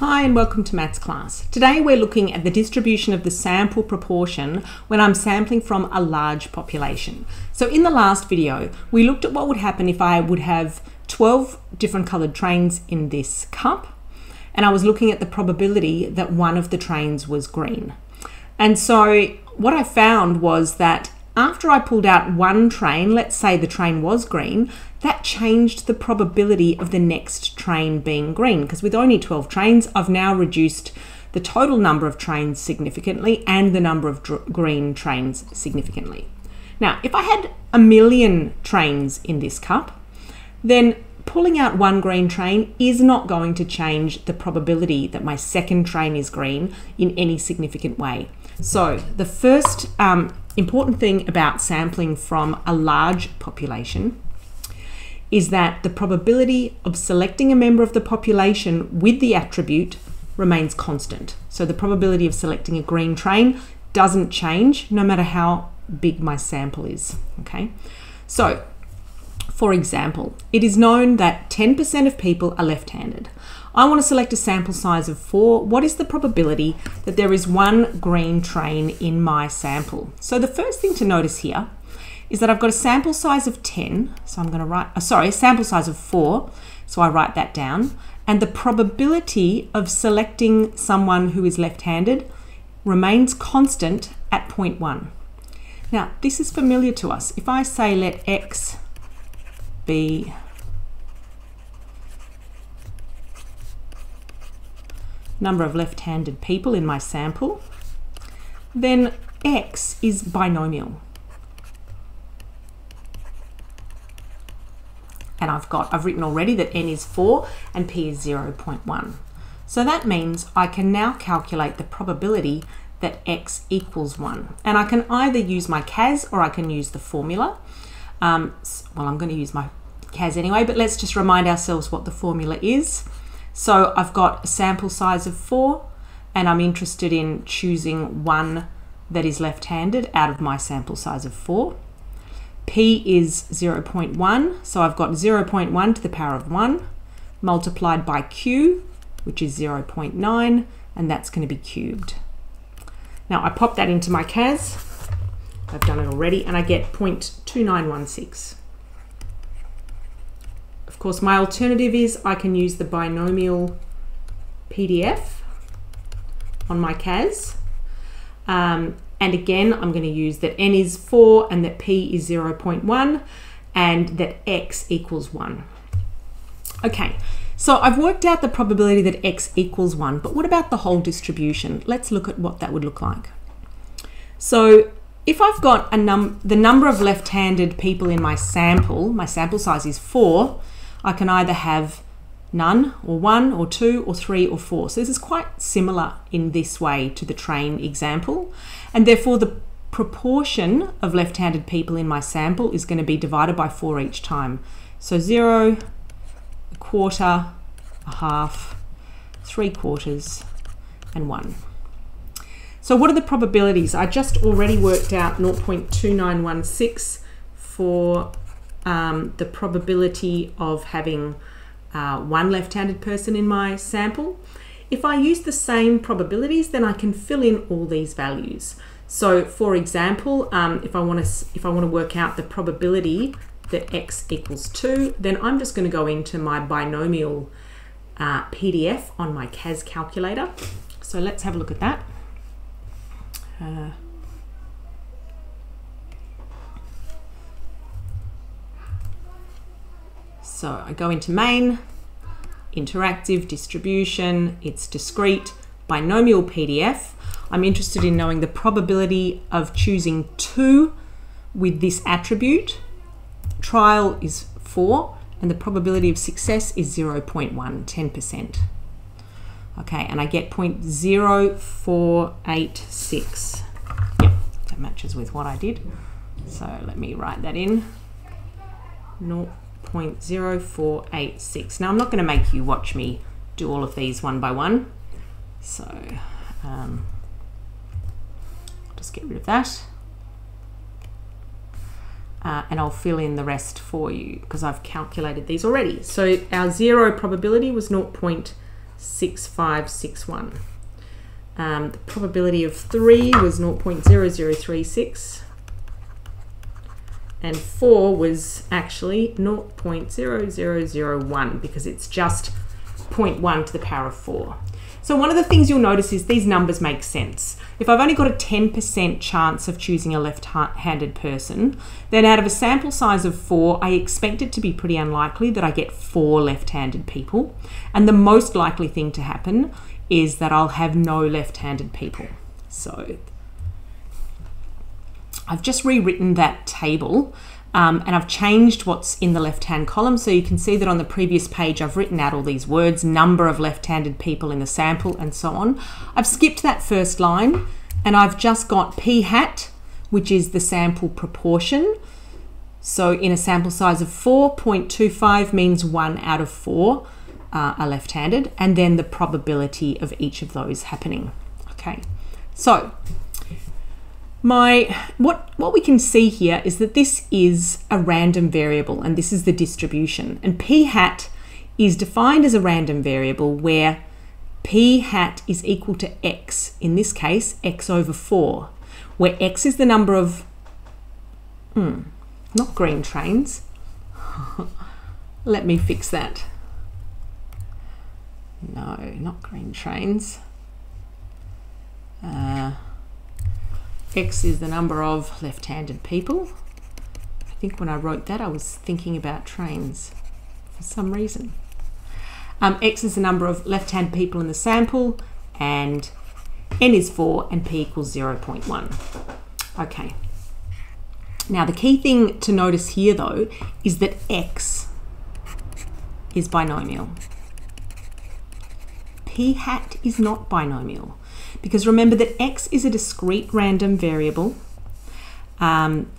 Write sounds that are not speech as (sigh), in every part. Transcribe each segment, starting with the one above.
Hi and welcome to Maths class. Today we're looking at the distribution of the sample proportion when I'm sampling from a large population. So in the last video, we looked at what would happen if I would have 12 different coloured trains in this cup and I was looking at the probability that one of the trains was green. And so what I found was that after I pulled out one train, let's say the train was green, that changed the probability of the next train being green because with only 12 trains, I've now reduced the total number of trains significantly and the number of green trains significantly. Now, if I had a million trains in this cup, then pulling out one green train is not going to change the probability that my second train is green in any significant way. So the first um, important thing about sampling from a large population is that the probability of selecting a member of the population with the attribute remains constant. So the probability of selecting a green train doesn't change no matter how big my sample is, okay? So, for example, it is known that 10% of people are left-handed. I want to select a sample size of four. What is the probability that there is one green train in my sample? So the first thing to notice here is that I've got a sample size of 10. So I'm going to write, uh, sorry, a sample size of four. So I write that down. And the probability of selecting someone who is left-handed remains constant at 0.1. Now, this is familiar to us. If I say let x be number of left-handed people in my sample, then x is binomial. And I've got, I've written already that n is 4 and p is 0.1. So that means I can now calculate the probability that x equals 1. And I can either use my CAS or I can use the formula. Um, well, I'm going to use my CAS anyway, but let's just remind ourselves what the formula is. So I've got a sample size of four and I'm interested in choosing one that is left-handed out of my sample size of four. P is 0.1, so I've got 0.1 to the power of 1 multiplied by Q, which is 0.9, and that's going to be cubed. Now I pop that into my CAS, I've done it already, and I get 0.2916 Of course, my alternative is I can use the binomial PDF on my CAS. Um, and again, I'm going to use that n is 4 and that p is 0.1 and that x equals 1. Okay, so I've worked out the probability that x equals 1, but what about the whole distribution? Let's look at what that would look like. So if I've got a num the number of left-handed people in my sample, my sample size is 4, I can either have none or one or two or three or four. So this is quite similar in this way to the train example. And therefore the proportion of left-handed people in my sample is going to be divided by four each time. So zero, a quarter, a half, three quarters, and one. So what are the probabilities? I just already worked out 0.2916 for um, the probability of having uh, one left-handed person in my sample. If I use the same probabilities, then I can fill in all these values. So for example, um, if I want to if I want to work out the probability that x equals 2, then I'm just going to go into my binomial uh, PDF on my CAS calculator. So let's have a look at that. Uh, So I go into main, interactive distribution, it's discrete, binomial PDF. I'm interested in knowing the probability of choosing two with this attribute. Trial is four and the probability of success is 0.1, 10%. Okay, and I get 0.0486. Yep, that matches with what I did. So let me write that in. 0. 0.0486. Now I'm not going to make you watch me do all of these one by one. So um, just get rid of that. Uh, and I'll fill in the rest for you because I've calculated these already. So our zero probability was 0.6561. Um, the probability of 3 was 0.0036 and 4 was actually 0.0001 because it's just 0.1 to the power of 4. So one of the things you'll notice is these numbers make sense. If I've only got a 10% chance of choosing a left-handed person, then out of a sample size of four, I expect it to be pretty unlikely that I get four left-handed people. And the most likely thing to happen is that I'll have no left-handed people. So I've just rewritten that table um, and I've changed what's in the left-hand column. So you can see that on the previous page, I've written out all these words, number of left-handed people in the sample and so on. I've skipped that first line and I've just got p hat, which is the sample proportion. So in a sample size of 4.25 means one out of four uh, are left-handed and then the probability of each of those happening. Okay, so my what what we can see here is that this is a random variable and this is the distribution. And p hat is defined as a random variable where p hat is equal to x in this case x over 4 where x is the number of hmm, not green trains. (laughs) Let me fix that. No not green trains. Uh, X is the number of left-handed people. I think when I wrote that, I was thinking about trains for some reason. Um, X is the number of left-hand people in the sample, and N is 4, and P equals 0.1. Okay. Now, the key thing to notice here, though, is that X is binomial. P hat is not binomial because remember that x is a discrete random variable um,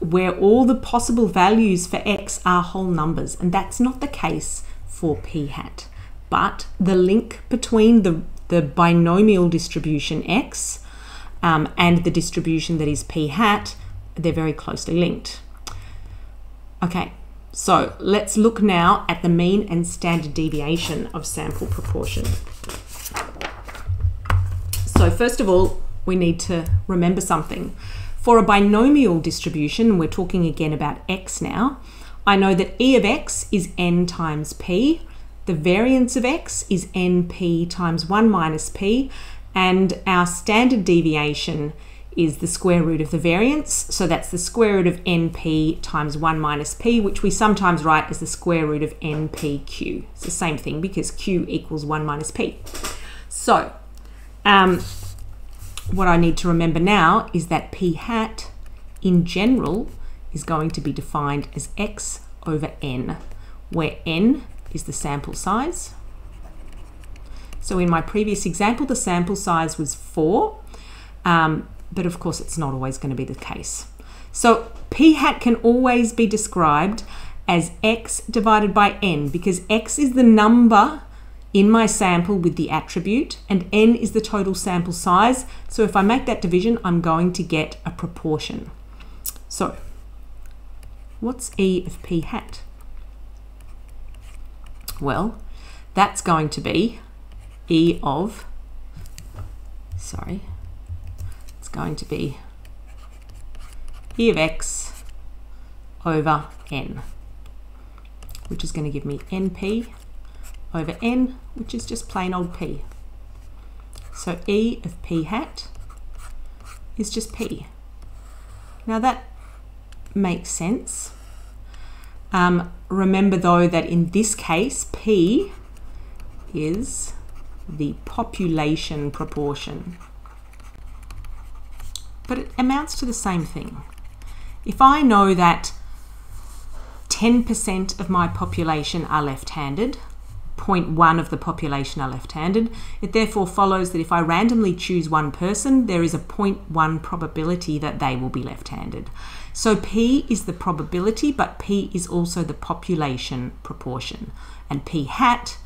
where all the possible values for x are whole numbers and that's not the case for p hat. But the link between the, the binomial distribution x um, and the distribution that is p hat they're very closely linked. Okay so let's look now at the mean and standard deviation of sample proportion so first of all, we need to remember something. For a binomial distribution, we're talking again about x now, I know that e of x is n times p, the variance of x is np times 1 minus p, and our standard deviation is the square root of the variance. So that's the square root of np times 1 minus p, which we sometimes write as the square root of npq. It's the same thing because q equals 1 minus p. So um, what I need to remember now is that p hat in general is going to be defined as x over n, where n is the sample size. So in my previous example, the sample size was 4, um, but of course it's not always going to be the case. So p hat can always be described as x divided by n because x is the number in my sample with the attribute and n is the total sample size. So if I make that division, I'm going to get a proportion. So what's E of P hat? Well, that's going to be E of, sorry, it's going to be E of X over N, which is going to give me NP over n, which is just plain old p. So E of p hat is just p. Now that makes sense. Um, remember though that in this case, p is the population proportion. But it amounts to the same thing. If I know that 10% of my population are left-handed, 0.1 of the population are left-handed. It therefore follows that if I randomly choose one person, there is a 0.1 probability that they will be left-handed. So P is the probability, but P is also the population proportion. And P hat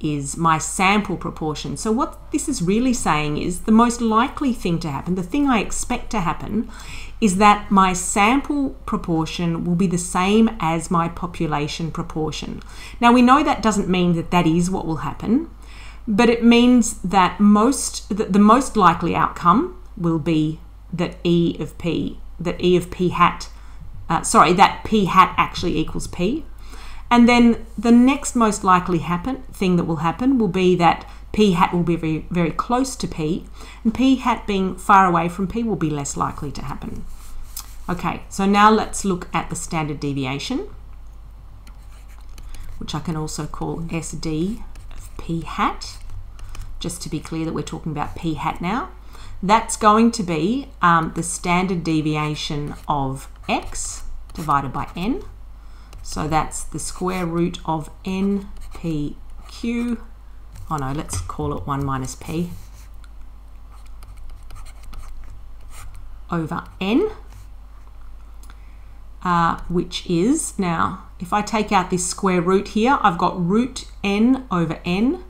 is my sample proportion. So what this is really saying is the most likely thing to happen, the thing I expect to happen, is that my sample proportion will be the same as my population proportion. Now we know that doesn't mean that that is what will happen, but it means that most that the most likely outcome will be that E of P, that E of P hat, uh, sorry, that P hat actually equals P. And then the next most likely happen thing that will happen will be that P hat will be very, very close to P, and P hat being far away from P will be less likely to happen. Okay, so now let's look at the standard deviation, which I can also call SD of P hat, just to be clear that we're talking about P hat now. That's going to be um, the standard deviation of x divided by n. So that's the square root of npq oh no, let's call it 1 minus p over n, uh, which is, now, if I take out this square root here, I've got root n over n,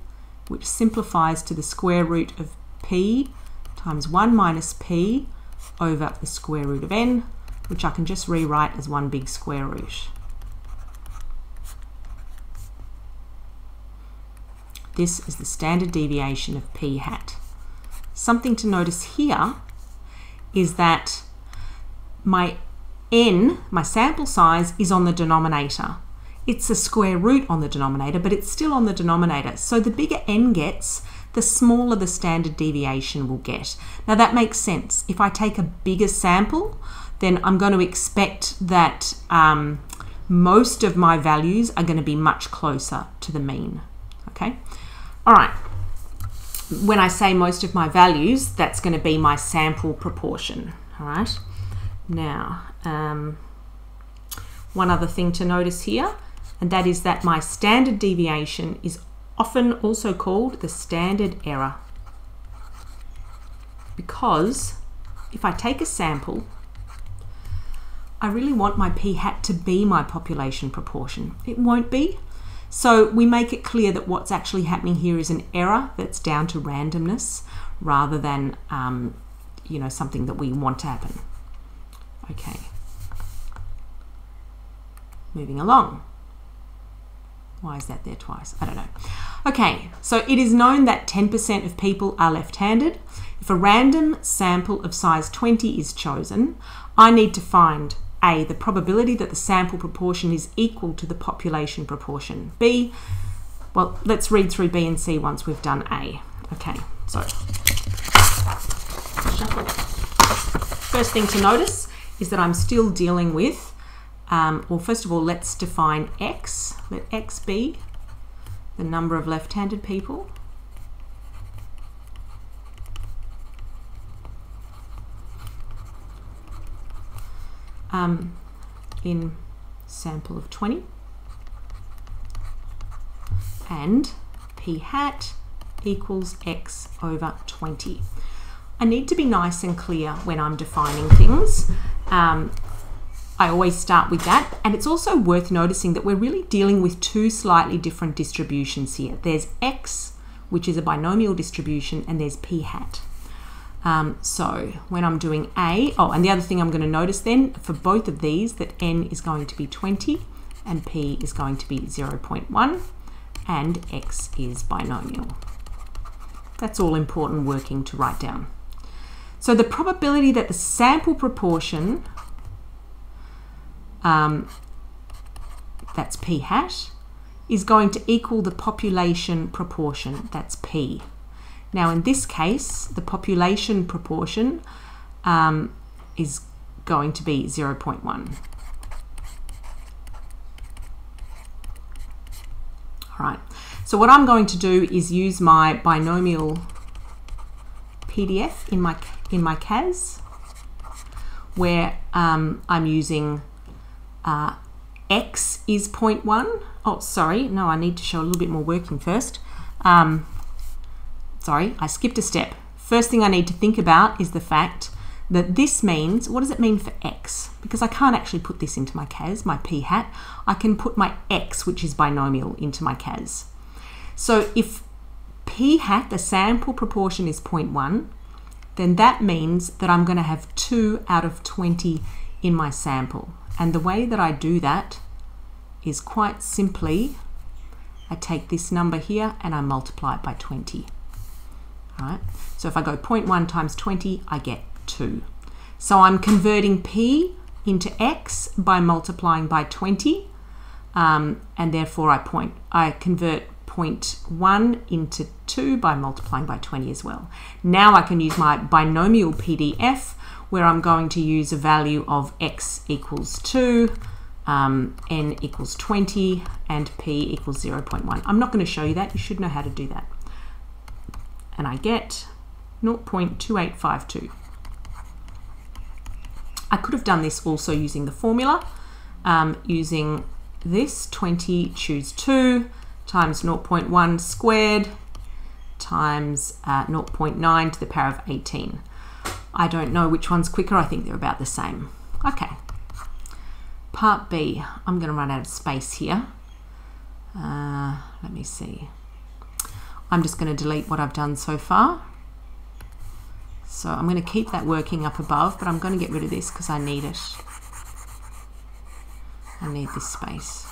which simplifies to the square root of p times 1 minus p over the square root of n, which I can just rewrite as one big square root. This is the standard deviation of p hat. Something to notice here is that my n, my sample size, is on the denominator. It's a square root on the denominator, but it's still on the denominator. So the bigger n gets, the smaller the standard deviation will get. Now that makes sense. If I take a bigger sample, then I'm going to expect that um, most of my values are going to be much closer to the mean. Okay. All right, when I say most of my values, that's going to be my sample proportion. All right, now um, one other thing to notice here, and that is that my standard deviation is often also called the standard error because if I take a sample, I really want my p hat to be my population proportion. It won't be, so we make it clear that what's actually happening here is an error that's down to randomness rather than, um, you know, something that we want to happen. Okay. Moving along. Why is that there twice? I don't know. Okay, so it is known that 10% of people are left-handed. If a random sample of size 20 is chosen, I need to find a, the probability that the sample proportion is equal to the population proportion. B, well, let's read through B and C once we've done A. Okay, so. First thing to notice is that I'm still dealing with, um, well, first of all, let's define X. Let X be the number of left-handed people. Um, in sample of 20 and p hat equals x over 20. I need to be nice and clear when I'm defining things. Um, I always start with that. And it's also worth noticing that we're really dealing with two slightly different distributions here. There's x, which is a binomial distribution, and there's p hat. Um, so when I'm doing A, oh, and the other thing I'm going to notice then for both of these that N is going to be 20 and P is going to be 0.1 and X is binomial. That's all important working to write down. So the probability that the sample proportion, um, that's P hat, is going to equal the population proportion, that's P. Now, in this case, the population proportion um, is going to be 0.1. All right, so what I'm going to do is use my binomial PDF in my, in my CAS, where um, I'm using uh, x is 0.1. Oh, sorry, no, I need to show a little bit more working first. Um, sorry, I skipped a step. First thing I need to think about is the fact that this means, what does it mean for x? Because I can't actually put this into my CAS, my p hat. I can put my x, which is binomial, into my CAS. So if p hat, the sample proportion is 0.1, then that means that I'm going to have 2 out of 20 in my sample. And the way that I do that is quite simply I take this number here and I multiply it by 20. Right, so if I go 0.1 times 20, I get 2. So I'm converting P into X by multiplying by 20, um, and therefore I point I convert 0.1 into 2 by multiplying by 20 as well. Now I can use my binomial PDF where I'm going to use a value of x equals 2, um, n equals 20, and p equals 0.1. I'm not going to show you that. You should know how to do that. And I get 0.2852. I could have done this also using the formula, um, using this 20 choose 2 times 0.1 squared times uh, 0.9 to the power of 18. I don't know which one's quicker. I think they're about the same. Okay. Part B. I'm going to run out of space here. Uh, let me see. I'm just going to delete what I've done so far. So I'm going to keep that working up above, but I'm going to get rid of this because I need it. I need this space.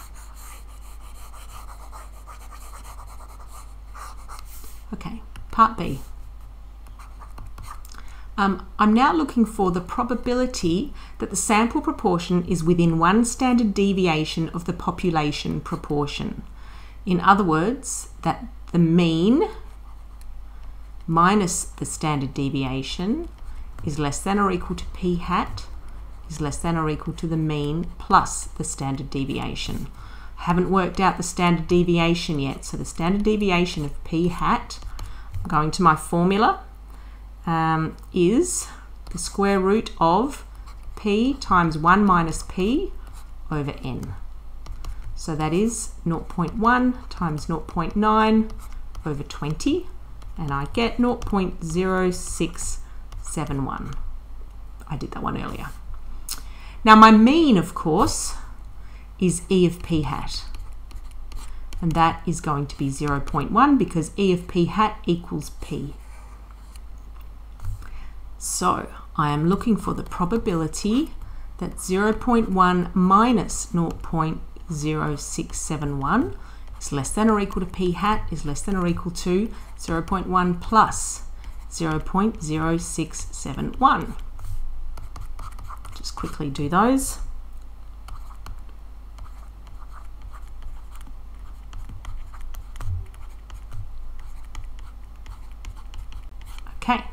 Okay, part B. Um, I'm now looking for the probability that the sample proportion is within one standard deviation of the population proportion. In other words, that the mean minus the standard deviation is less than or equal to p hat is less than or equal to the mean plus the standard deviation. I haven't worked out the standard deviation yet, so the standard deviation of p hat, going to my formula, um, is the square root of p times 1 minus p over n. So that is 0.1 times 0.9 over 20 and I get 0.0671. I did that one earlier. Now my mean, of course, is E of p hat. And that is going to be 0.1 because E of p hat equals p. So I am looking for the probability that 0.1 minus 0.0671 is less than or equal to p hat is less than or equal to 0.1 plus 0.0671. Just quickly do those. Okay.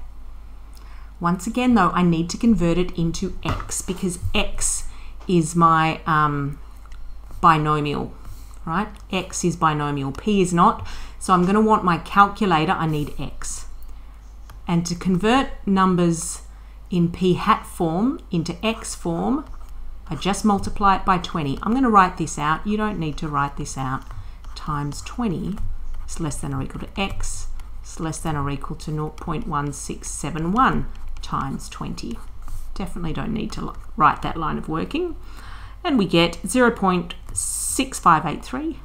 Once again, though, I need to convert it into x because x is my um, binomial, right? x is binomial, p is not. So I'm going to want my calculator, I need x. And to convert numbers in p hat form into x form, I just multiply it by 20. I'm going to write this out. You don't need to write this out. Times 20 is less than or equal to x is less than or equal to 0.1671 times 20. Definitely don't need to write that line of working. And we get 0.6583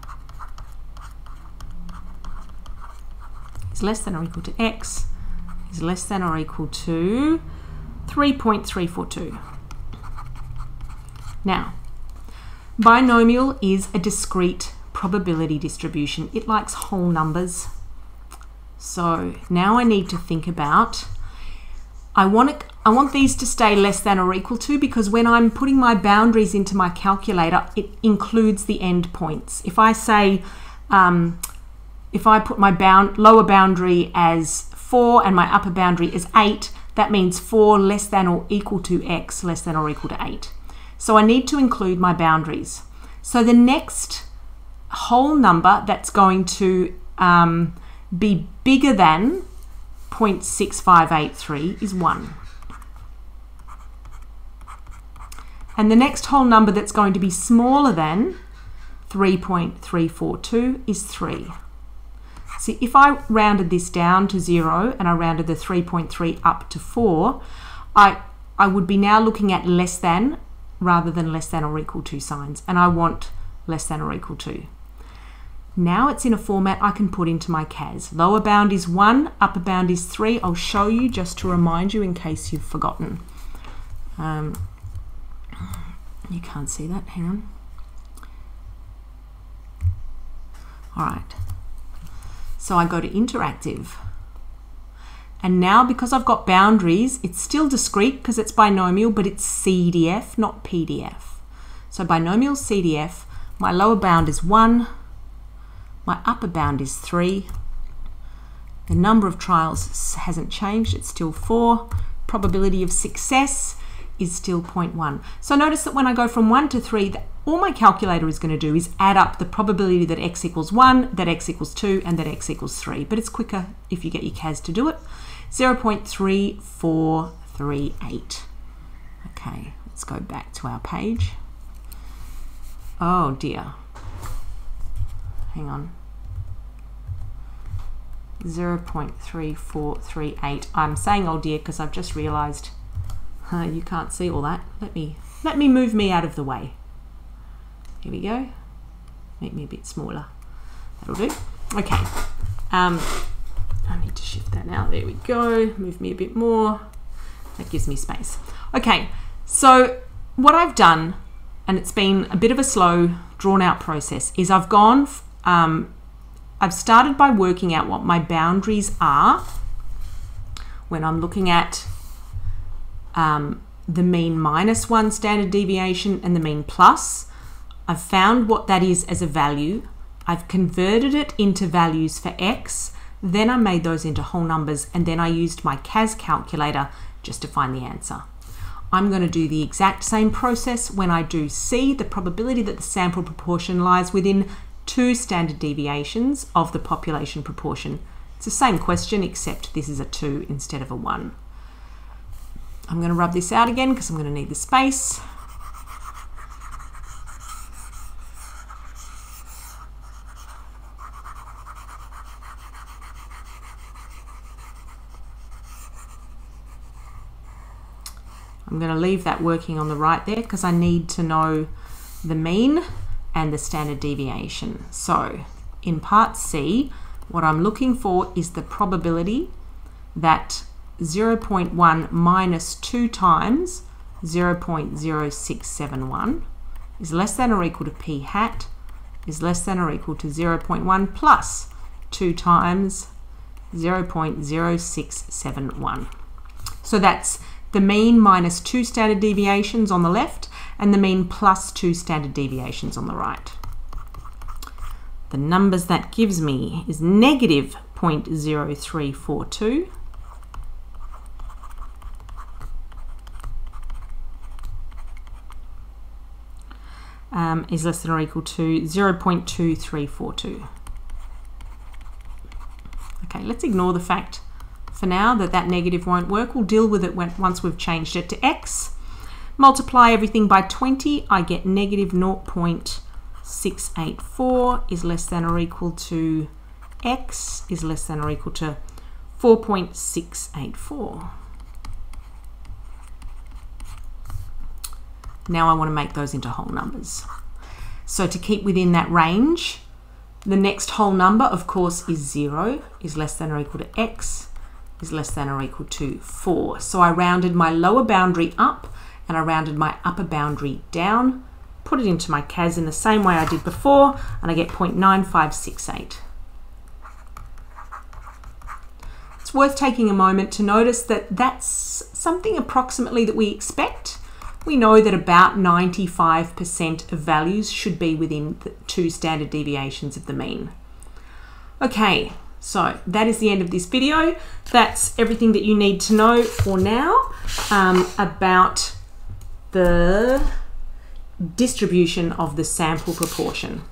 is less than or equal to x is less than or equal to 3.342. Now, binomial is a discrete probability distribution. It likes whole numbers. So now I need to think about I want it, I want these to stay less than or equal to because when I'm putting my boundaries into my calculator, it includes the endpoints. If I say, um, if I put my bound, lower boundary as 4 and my upper boundary is 8, that means 4 less than or equal to x less than or equal to 8. So I need to include my boundaries. So the next whole number that's going to um, be bigger than 0.6583 is 1. And the next whole number that's going to be smaller than 3.342 is 3. See, if I rounded this down to 0 and I rounded the 3.3 up to 4, I, I would be now looking at less than rather than less than or equal to signs. And I want less than or equal to. Now it's in a format I can put into my CAS. Lower bound is 1, upper bound is 3. I'll show you just to remind you in case you've forgotten. Um, you can't see that, hang on. All right. So I go to interactive. And now because I've got boundaries, it's still discrete because it's binomial, but it's CDF, not PDF. So binomial CDF, my lower bound is 1, my upper bound is 3, the number of trials hasn't changed, it's still 4, probability of success is still 0.1. So notice that when I go from 1 to 3, all my calculator is going to do is add up the probability that x equals 1, that x equals 2, and that x equals 3. But it's quicker if you get your CAS to do it. 0.3438. Okay, let's go back to our page. Oh dear. Hang on. 0.3438. I'm saying oh dear because I've just realized uh, you can't see all that. Let me let me move me out of the way. Here we go. Make me a bit smaller. That'll do. Okay. Um, I need to shift that out. There we go. Move me a bit more. That gives me space. Okay. So what I've done, and it's been a bit of a slow, drawn out process, is I've gone um, I've started by working out what my boundaries are when I'm looking at um, the mean minus one standard deviation and the mean plus. I've found what that is as a value. I've converted it into values for x. Then I made those into whole numbers and then I used my CAS calculator just to find the answer. I'm going to do the exact same process when I do C, the probability that the sample proportion lies within two standard deviations of the population proportion. It's the same question except this is a 2 instead of a 1. I'm going to rub this out again because I'm going to need the space. I'm going to leave that working on the right there because I need to know the mean and the standard deviation. So in part C, what I'm looking for is the probability that 0.1 minus 2 times 0.0671 is less than or equal to p hat is less than or equal to 0.1 plus 2 times 0.0671. So that's the mean minus two standard deviations on the left and the mean plus two standard deviations on the right. The numbers that gives me is negative 0.0342 um, is less than or equal to 0.2342. Okay, let's ignore the fact for now that that negative won't work. We'll deal with it when, once we've changed it to x. Multiply everything by 20, I get negative 0.684 is less than or equal to x is less than or equal to 4.684. Now I want to make those into whole numbers. So to keep within that range, the next whole number, of course, is 0, is less than or equal to x, is less than or equal to 4. So I rounded my lower boundary up and I rounded my upper boundary down, put it into my CAS in the same way I did before, and I get 0.9568. It's worth taking a moment to notice that that's something approximately that we expect. We know that about 95% of values should be within two standard deviations of the mean. Okay, so that is the end of this video. That's everything that you need to know for now um, about the distribution of the sample proportion.